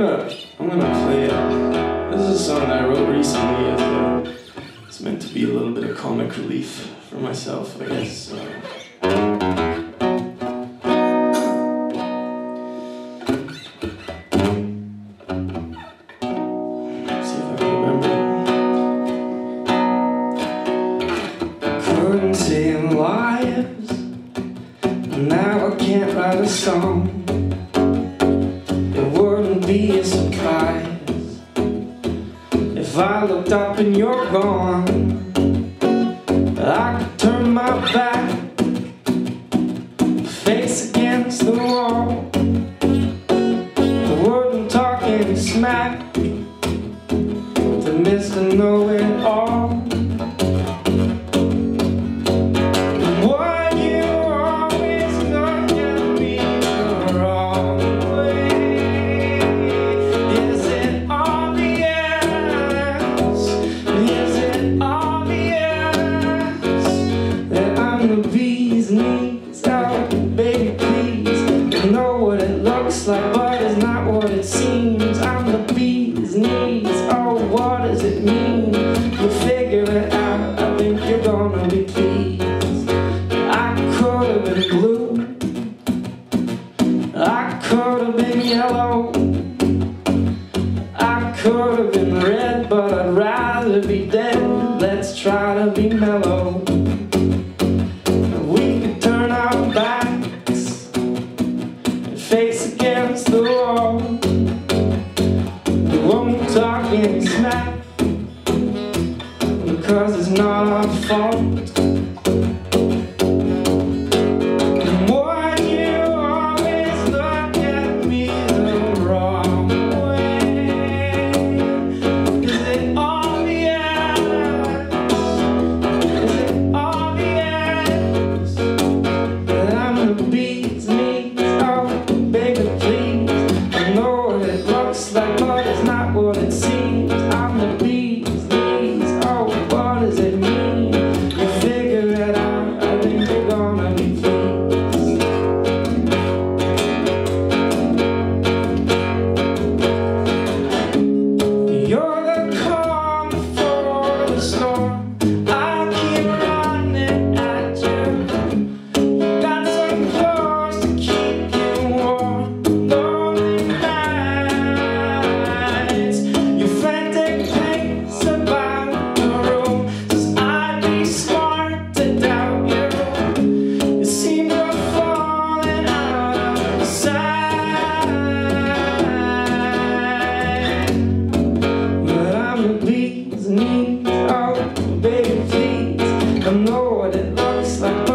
I'm gonna play. Uh, this is a song that I wrote recently. As a, it's meant to be a little bit of comic relief for myself, I guess. Uh, see if I can remember. Couldn't save lives. Now I can't write a song. Be a surprise if I looked up and you're gone. I could turn my back, face against the wall. The wouldn't talk any smack to Mr. Know know what it looks like, but it's not what it seems. I'm the bee's knees. Oh, what does it mean? You figure it out. I think you're gonna be pleased. I could have been blue. I could have been yellow. I could have been red, but I'd rather be dead. Let's try to be mellow. smacked because it's not our fault. it looks like